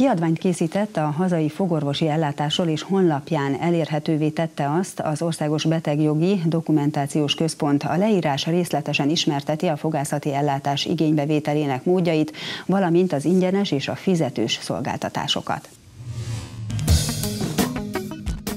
Kiadványt készített a hazai fogorvosi ellátásról és honlapján elérhetővé tette azt az Országos Betegjogi Dokumentációs Központ. A leírás részletesen ismerteti a fogászati ellátás igénybevételének módjait, valamint az ingyenes és a fizetős szolgáltatásokat.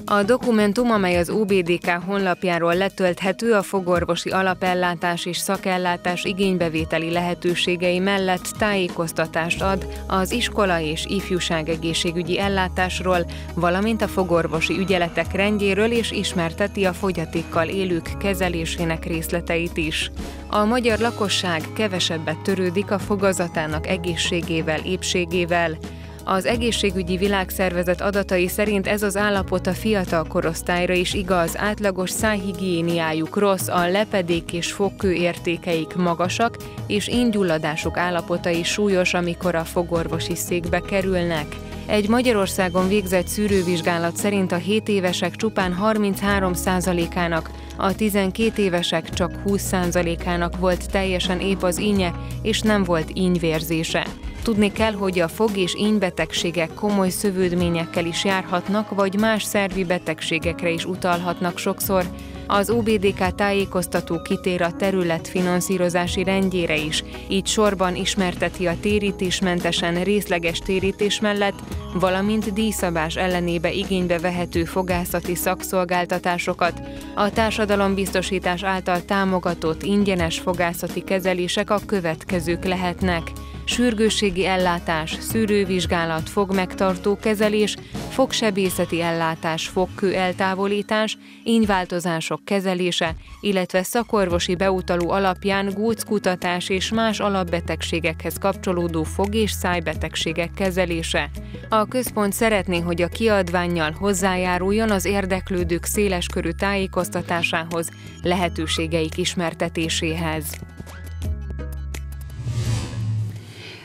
A dokumentum, amely az OBDK honlapjáról letölthető, a fogorvosi alapellátás és szakellátás igénybevételi lehetőségei mellett tájékoztatást ad az iskola és ifjúságegészségügyi ellátásról, valamint a fogorvosi ügyeletek rendjéről és ismerteti a fogyatékkal élők kezelésének részleteit is. A magyar lakosság kevesebbet törődik a fogazatának egészségével, épségével, az egészségügyi világszervezet adatai szerint ez az állapot a fiatal korosztályra is igaz, átlagos szájhigiéniájuk rossz, a lepedék és fogkő értékeik magasak, és ingyulladásuk állapotai súlyos, amikor a fogorvosi székbe kerülnek. Egy Magyarországon végzett szűrővizsgálat szerint a 7 évesek csupán 33%-ának, a 12 évesek csak 20%-ának volt teljesen épp az ínye, és nem volt ínyvérzése. Tudni kell, hogy a fog- és ínybetegségek komoly szövődményekkel is járhatnak, vagy más szervi betegségekre is utalhatnak sokszor. Az OBDK tájékoztató kitér a terület finanszírozási rendjére is, így sorban ismerteti a térítésmentesen részleges térítés mellett, valamint díjszabás ellenébe igénybe vehető fogászati szakszolgáltatásokat. A társadalombiztosítás által támogatott ingyenes fogászati kezelések a következők lehetnek – sürgősségi ellátás, szűrővizsgálat, fogmegtartó kezelés, fogsebészeti ellátás, fogkő eltávolítás, ínyváltozások kezelése, illetve szakorvosi beutaló alapján góckutatás és más alapbetegségekhez kapcsolódó fog- és szájbetegségek kezelése. A központ szeretné, hogy a kiadványjal hozzájáruljon az érdeklődők széleskörű tájékoztatásához, lehetőségeik ismertetéséhez.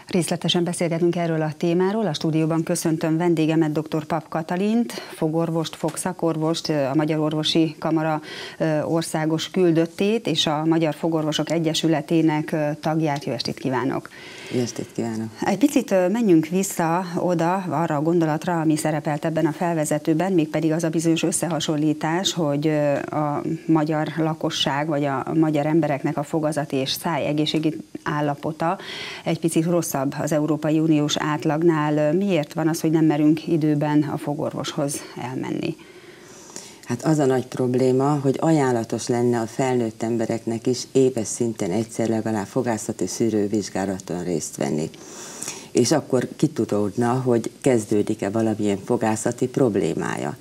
Részletesen beszélgetünk erről a témáról. A stúdióban köszöntöm vendégemet, dr. Pap Katalint, fogorvost, fogszakorvost, a Magyar Orvosi Kamara országos küldöttét és a Magyar Fogorvosok Egyesületének tagját. Jó estét kívánok! Jó estét kívánok! Egy picit menjünk vissza oda, arra a gondolatra, ami szerepelt ebben a felvezetőben, mégpedig az a bizonyos összehasonlítás, hogy a magyar lakosság, vagy a magyar embereknek a fogazati és száj egészségi állapota egy picit rosszabb az Európai Uniós átlagnál. Miért van az, hogy nem merünk időben a fogorvoshoz elmenni? Hát az a nagy probléma, hogy ajánlatos lenne a felnőtt embereknek is éves szinten egyszer legalább fogászati szűrővizsgálaton részt venni. És akkor kitudódna, hogy kezdődik-e valamilyen fogászati problémája.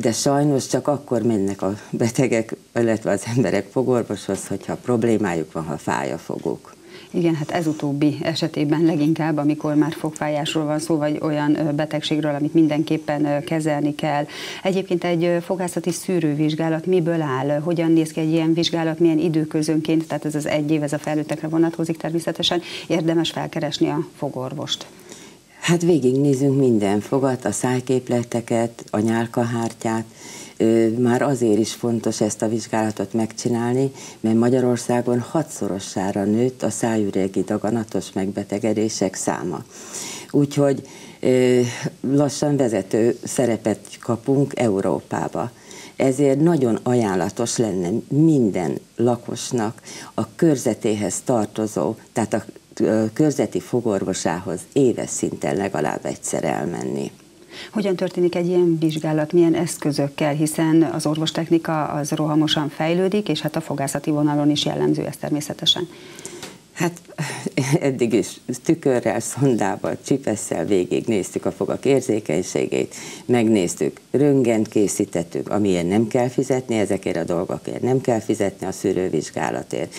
De sajnos csak akkor mennek a betegek, illetve az emberek fogorvoshoz, hogyha problémájuk van, ha fáj a foguk. Igen, hát ez utóbbi esetében leginkább, amikor már fogfájásról van szó, vagy olyan betegségről, amit mindenképpen kezelni kell. Egyébként egy fogászati szűrővizsgálat miből áll? Hogyan néz ki egy ilyen vizsgálat, milyen időközönként, tehát ez az egy év, ez a felnőttekre vonatkozik természetesen, érdemes felkeresni a fogorvost. Hát végignézünk minden fogat, a szájképleteket, a nyálkahártyát, már azért is fontos ezt a vizsgálatot megcsinálni, mert Magyarországon hatszorossára nőtt a szájüregi daganatos megbetegedések száma. Úgyhogy lassan vezető szerepet kapunk Európába. Ezért nagyon ajánlatos lenne minden lakosnak a körzetéhez tartozó, tehát a körzeti fogorvosához éves szinten legalább egyszer elmenni. Hogyan történik egy ilyen vizsgálat, milyen eszközökkel, hiszen az orvostechnika az rohamosan fejlődik, és hát a fogászati vonalon is jellemző ez természetesen. Hát eddig is tükörrel, szondával, csipesszel végig néztük a fogak érzékenységét, megnéztük, röngent készítettük, amiért nem kell fizetni, ezekért a dolgokért nem kell fizetni a szűrővizsgálatért.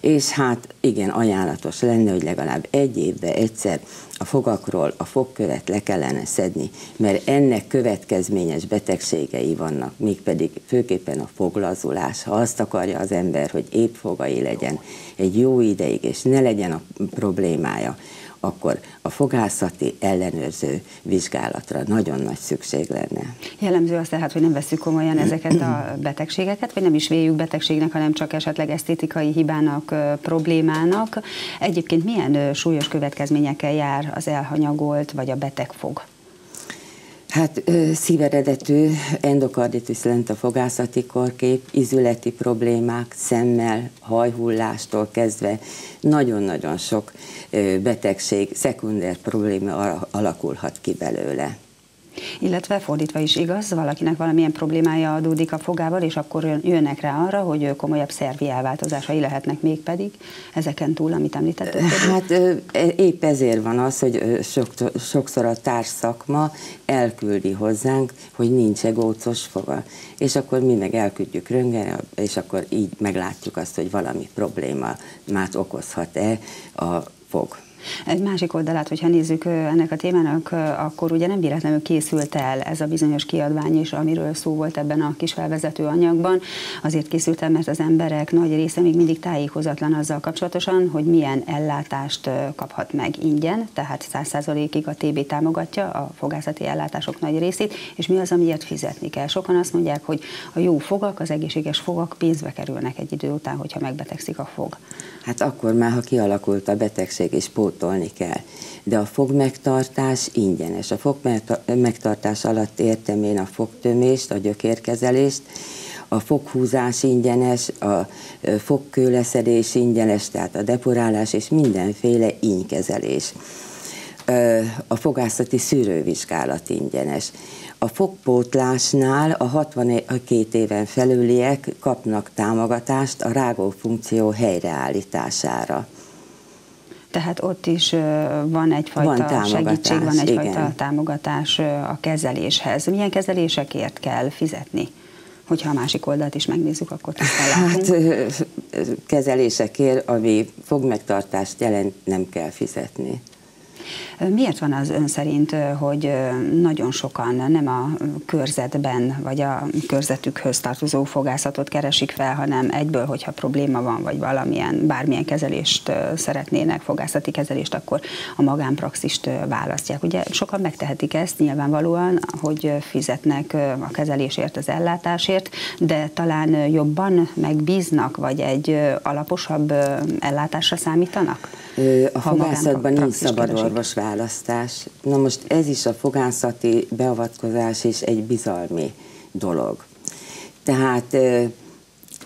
És hát igen, ajánlatos lenne, hogy legalább egy évben egyszer a fogakról a fogkövet le kellene szedni, mert ennek következményes betegségei vannak, mégpedig főképpen a foglazulás. Ha azt akarja az ember, hogy épp fogai legyen egy jó ideig, és ne legyen a problémája, akkor a fogászati ellenőrző vizsgálatra nagyon nagy szükség lenne. Jellemző az tehát, hogy nem veszük komolyan ezeket a betegségeket, vagy nem is véljük betegségnek, hanem csak esetleg esztétikai hibának, problémának. Egyébként milyen súlyos következményekkel jár az elhanyagolt vagy a beteg fog? Hát szíveredetű endokarditis lent a fogászati korkép, izületi problémák, szemmel, hajhullástól kezdve nagyon-nagyon sok betegség, szekunder probléma alakulhat ki belőle. Illetve fordítva is igaz, valakinek valamilyen problémája adódik a fogával, és akkor jönnek rá arra, hogy komolyabb szervi elváltozásai lehetnek még pedig ezeken túl, amit említettem. Hát épp ezért van az, hogy sokszor a társszakma elküldi hozzánk, hogy nincs-e gócos foga. És akkor mi meg elküldjük röngenre, és akkor így meglátjuk azt, hogy valami probléma már okozhat-e a fog. Egy másik oldalát, hogyha nézzük ennek a témának, akkor ugye nem véletlenül készült el ez a bizonyos kiadvány is, amiről szó volt ebben a kis felvezető anyagban. Azért készült el, mert az emberek nagy része még mindig tájékozatlan azzal kapcsolatosan, hogy milyen ellátást kaphat meg ingyen, tehát 100%-ig a TB támogatja a fogászati ellátások nagy részét, és mi az, amiért fizetni kell. Sokan azt mondják, hogy a jó fogak, az egészséges fogak pénzbe kerülnek egy idő után, hogyha megbetegszik a fog. Hát akkor már, ha kialakult a betegség és pót pótolni kell. De a fogmegtartás ingyenes. A fogmegtartás alatt értem én a fogtömést, a gyökérkezelést, a foghúzás ingyenes, a fogkőleszedés ingyenes, tehát a depurálás és mindenféle ínykezelés. A fogászati szűrővizsgálat ingyenes. A fogpótlásnál a 62 éven felüliek kapnak támogatást a rágó funkció helyreállítására tehát ott is van egyfajta van segítség, van egyfajta igen. támogatás a kezeléshez. Milyen kezelésekért kell fizetni? Hogyha a másik oldalt is megnézzük, akkor Hát kezelésekért, ami fogmegtartást jelent, nem kell fizetni. Miért van az ön szerint, hogy nagyon sokan nem a körzetben vagy a körzetükhöz tartozó fogászatot keresik fel, hanem egyből, hogyha probléma van, vagy valamilyen, bármilyen kezelést szeretnének, fogászati kezelést, akkor a magánpraxist választják. Ugye sokan megtehetik ezt nyilvánvalóan, hogy fizetnek a kezelésért, az ellátásért, de talán jobban megbíznak, vagy egy alaposabb ellátásra számítanak? A fogászatban nincs szabad orvos választás. Na most ez is a fogászati beavatkozás is egy bizalmi dolog. Tehát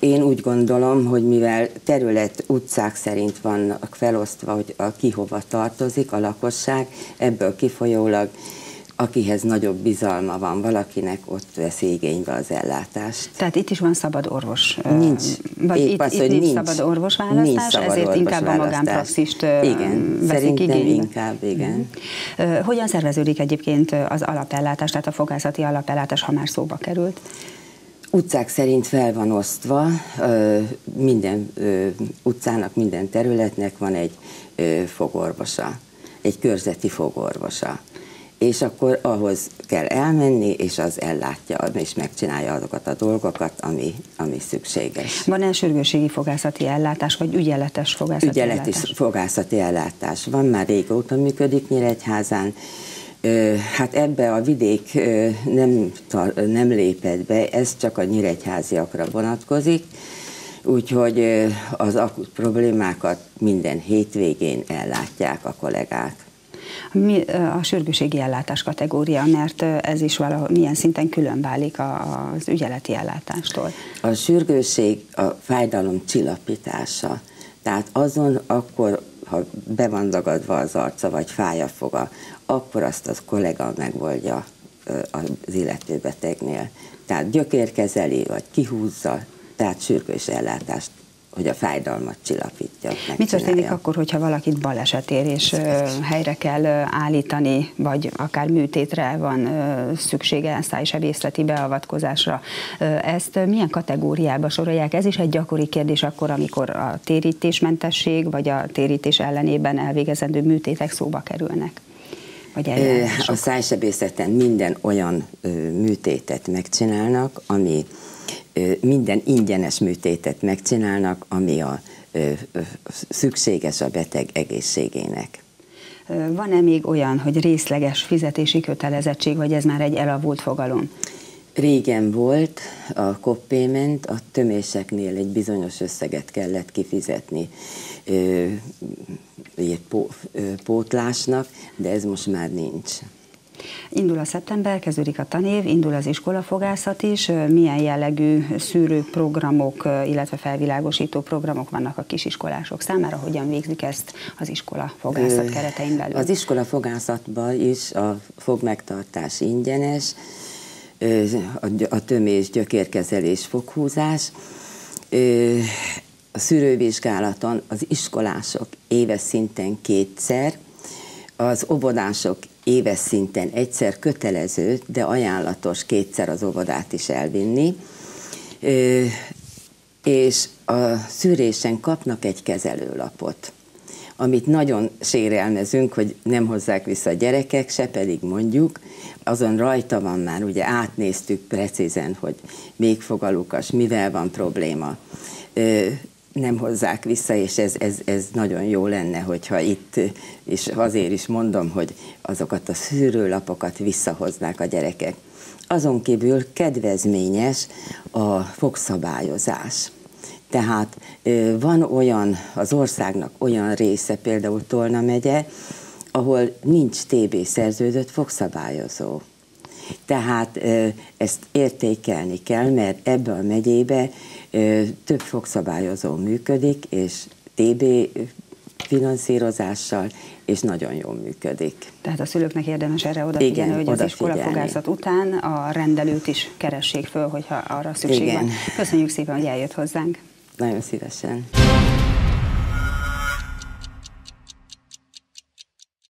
én úgy gondolom, hogy mivel terület utcák szerint vannak felosztva, hogy a ki hova tartozik a lakosság, ebből kifolyólag akihez nagyobb bizalma van valakinek, ott vesz igénybe az ellátást. Tehát itt is van szabad orvos. Nincs. Vagy Épp itt, az, itt nincs, nincs szabad orvosválasztás, nincs szabad ezért orvos inkább választás. a magánpraxist igen, veszik igénybe. inkább, igen. Uh-huh. Hogyan szerveződik egyébként az alapellátás, tehát a fogászati alapellátás, ha már szóba került? Utcák szerint fel van osztva, minden utcának, minden területnek van egy fogorvosa, egy körzeti fogorvosa és akkor ahhoz kell elmenni, és az ellátja, és megcsinálja azokat a dolgokat, ami, ami szükséges. Van-e sürgőségi fogászati ellátás, vagy ügyeletes fogászati Ügyeletes ellátás? fogászati ellátás. Van, már régóta működik Nyíregyházán, Hát ebbe a vidék nem, nem lépett be, ez csak a nyíregyháziakra vonatkozik, úgyhogy az akut problémákat minden hétvégén ellátják a kollégák mi a sürgőségi ellátás kategória, mert ez is milyen szinten külön válik az ügyeleti ellátástól. A sürgőség a fájdalom csillapítása. Tehát azon akkor, ha be van dagadva az arca, vagy fáj a foga, akkor azt az kollega megoldja az illető betegnél. Tehát gyökérkezeli, vagy kihúzza, tehát sürgős ellátást hogy a fájdalmat csillapítja. Mi történik akkor, hogyha valakit baleset ér, és helyre kell állítani, vagy akár műtétre van szüksége, szájsebészleti beavatkozásra? Ezt milyen kategóriába sorolják? Ez is egy gyakori kérdés akkor, amikor a térítésmentesség, vagy a térítés ellenében elvégezendő műtétek szóba kerülnek. Vagy a szájsebészeten minden olyan műtétet megcsinálnak, ami minden ingyenes műtétet megcsinálnak, ami a szükséges a beteg egészségének. Van-e még olyan, hogy részleges fizetési kötelezettség, vagy ez már egy elavult fogalom? Régen volt a koppément, a töméseknél egy bizonyos összeget kellett kifizetni pótlásnak, de ez most már nincs. Indul a szeptember, kezdődik a tanév, indul az iskolafogászat is. Milyen jellegű szűrőprogramok, illetve felvilágosító programok vannak a kisiskolások számára? Hogyan végzik ezt az iskolafogászat keretein belül? Az iskolafogászatban is a fogmegtartás ingyenes, a tömés, gyökérkezelés, foghúzás. A szűrővizsgálaton az iskolások éves szinten kétszer, az óvodások éves szinten egyszer kötelező, de ajánlatos kétszer az óvodát is elvinni, és a szűrésen kapnak egy kezelőlapot, amit nagyon sérelmezünk, hogy nem hozzák vissza a gyerekek, se pedig mondjuk, azon rajta van már, ugye átnéztük precízen, hogy még fogalukas, mivel van probléma nem hozzák vissza, és ez, ez, ez nagyon jó lenne, hogyha itt, és azért is mondom, hogy azokat a szűrőlapokat visszahoznák a gyerekek. Azon kívül kedvezményes a fogszabályozás. Tehát van olyan, az országnak olyan része, például Tolna megye, ahol nincs TB szerződött fogszabályozó. Tehát ezt értékelni kell, mert ebbe a megyébe több fogszabályozó működik, és TB finanszírozással, és nagyon jól működik. Tehát a szülőknek érdemes erre odafigyelni, hogy az iskolafogászat után a rendelőt is keressék föl, hogyha arra szükség Igen. van. Köszönjük szépen, hogy eljött hozzánk. Nagyon szívesen.